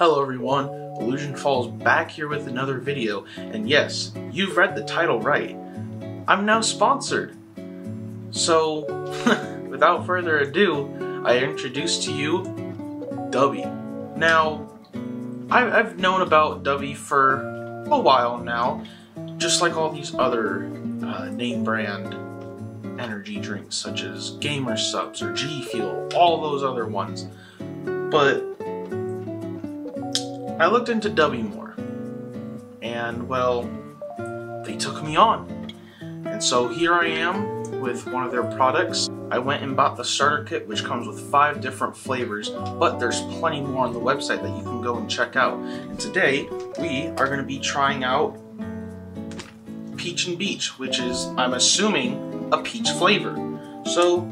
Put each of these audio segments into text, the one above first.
Hello everyone, IllusionFallz back here with another video, and yes, you've read the title right. I'm now sponsored. So, without further ado, I introduce to you Dubby. Now, I've known about Dubby for a while now, just like all these other uh, name brand energy drinks such as Gamer Supps or G Fuel, all those other ones. But I looked into Dubby more, and well, they took me on. And so here I am with one of their products. I went and bought the starter kit, which comes with five different flavors, but there's plenty more on the website that you can go and check out. And today, we are going to be trying out Peach and Beach, which is, I'm assuming, a peach flavor. So,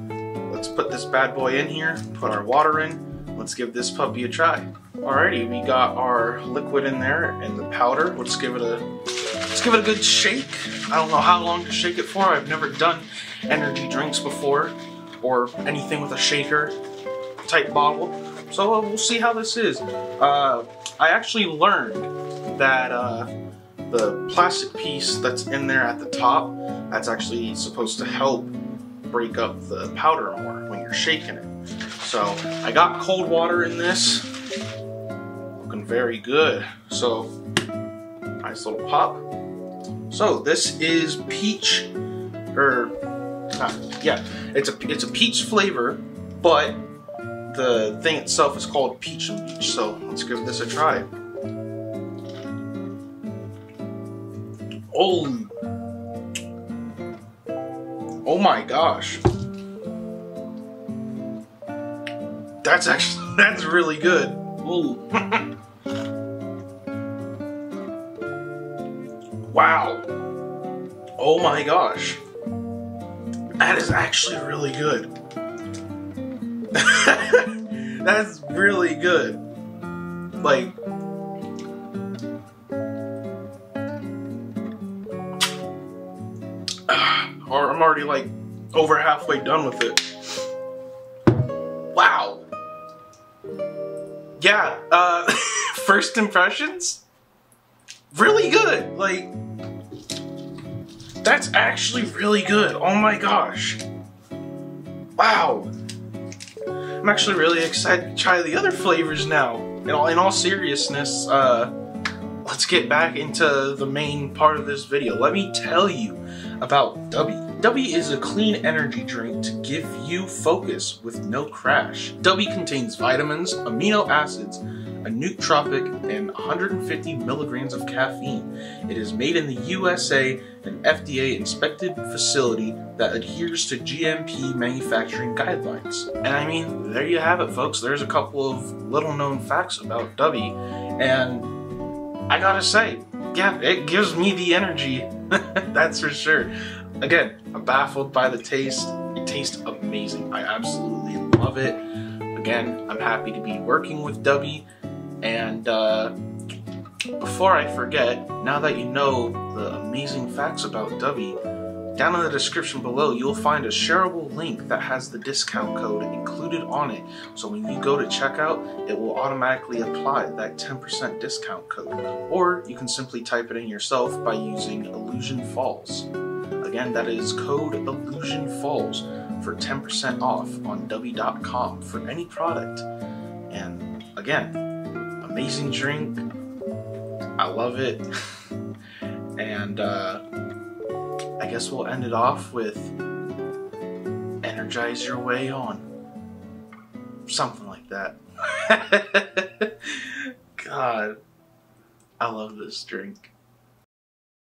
let's put this bad boy in here, put our water in, let's give this puppy a try. Alrighty, we got our liquid in there and the powder. Let's give it a let's give it a good shake. I don't know how long to shake it for. I've never done energy drinks before or anything with a shaker type bottle. So uh, we'll see how this is. Uh, I actually learned that uh, the plastic piece that's in there at the top, that's actually supposed to help break up the powder more when you're shaking it. So I got cold water in this Looking very good. So, nice little pop. So this is peach, or uh, yeah, it's a it's a peach flavor, but the thing itself is called peach and beach. So let's give this a try. Oh, oh my gosh. That's actually, that's really good. Ooh. Wow. Oh my gosh. That is actually really good. That's really good. Like, or I'm already like over halfway done with it. Yeah, uh, first impressions? Really good. Like, that's actually really good. Oh my gosh. Wow. I'm actually really excited to try the other flavors now. In all, in all seriousness, uh, let's get back into the main part of this video. Let me tell you about Dubby. Dubby is a clean energy drink to give you focus with no crash. Dubby contains vitamins, amino acids, a nootropic, and 150 milligrams of caffeine. It is made in the USA, an FDA inspected facility that adheres to GMP manufacturing guidelines. And I mean, there you have it, folks. There's a couple of little known facts about Dubby, and I gotta say, yeah, it gives me the energy. That's for sure. Again, I'm baffled by the taste. It tastes amazing. I absolutely love it. Again, I'm happy to be working with Dubby and uh, before I forget, now that you know the amazing facts about Dubby, down in the description below you'll find a shareable link that has the discount code included on it. So when you go to checkout, it will automatically apply that 10% discount code. Or you can simply type it in yourself by using IllusionFallz. Again, that is code Illusion Falls for 10% off on Dubby.com for any product. And again, amazing drink. I love it. and uh, guess we'll end it off with Energize Your Way On. Something like that. God, I love this drink.